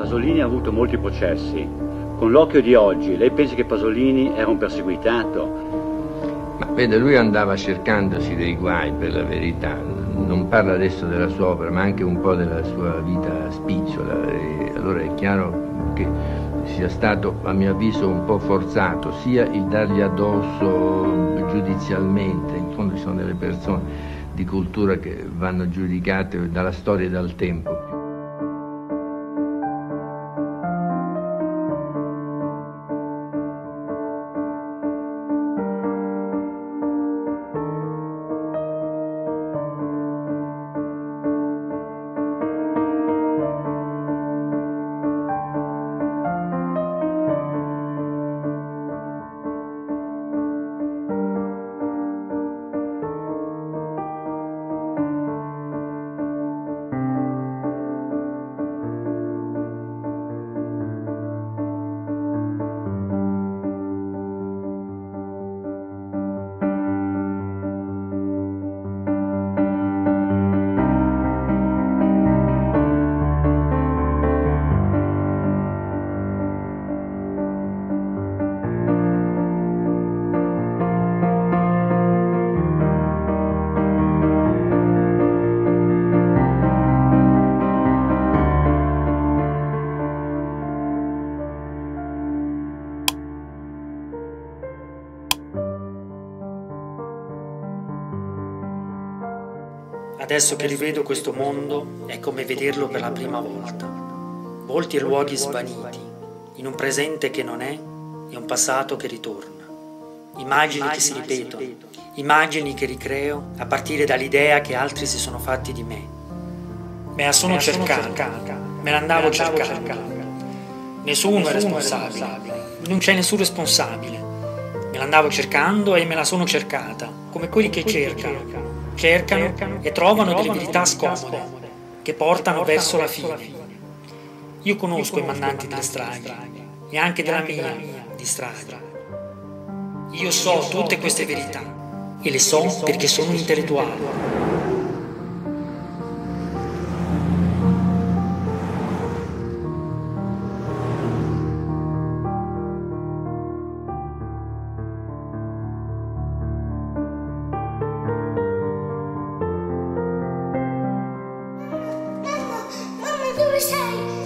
Pasolini ha avuto molti processi. Con l'occhio di oggi, lei pensa che Pasolini era un perseguitato? Ma vede, lui andava cercandosi dei guai per la verità. Non parla adesso della sua opera, ma anche un po' della sua vita spicciola. E allora è chiaro che sia stato, a mio avviso, un po' forzato sia il dargli addosso giudizialmente, in fondo ci sono delle persone di cultura che vanno giudicate dalla storia e dal tempo. Adesso che rivedo questo mondo è come vederlo per la prima volta. Volti e luoghi svaniti, in un presente che non è e un passato che ritorna. Immagini che si ripetono, immagini che ricreo a partire dall'idea che altri si sono fatti di me. Me la sono cercata, me l'andavo cercando. Nessuno è responsabile, non c'è nessun responsabile. Me l'andavo cercando e me la sono cercata, come quelli che cercano cercano e trovano delle verità scomode che portano verso la fine. Io conosco i mandanti delle strade e anche della mia di strada. Io so tutte queste verità e le so perché sono un intellettuale. say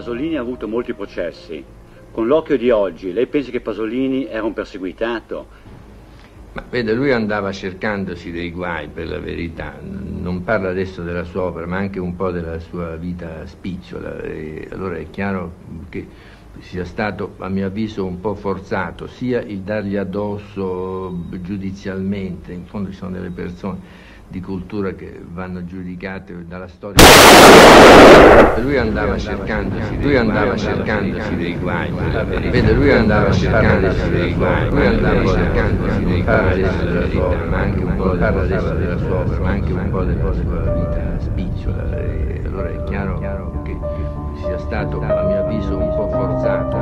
Pasolini ha avuto molti processi. Con l'occhio di oggi, lei pensa che Pasolini era un perseguitato? Ma vede, lui andava cercandosi dei guai per la verità, non parla adesso della sua opera, ma anche un po' della sua vita spicciola. E allora è chiaro che sia stato, a mio avviso, un po' forzato, sia il dargli addosso giudizialmente, in fondo ci sono delle persone di cultura che vanno giudicate dalla storia. Lui andava cercandosi, lui andava cercandosi dei guai, vede, lui andava cercandosi dei guai, lui andava cercandosi dei guai della sua opera, ma anche un po' adesso della sua opera, ma anche un po' della sua vita spicciola. Allora è chiaro che sia stato, a mio avviso, un po' forzato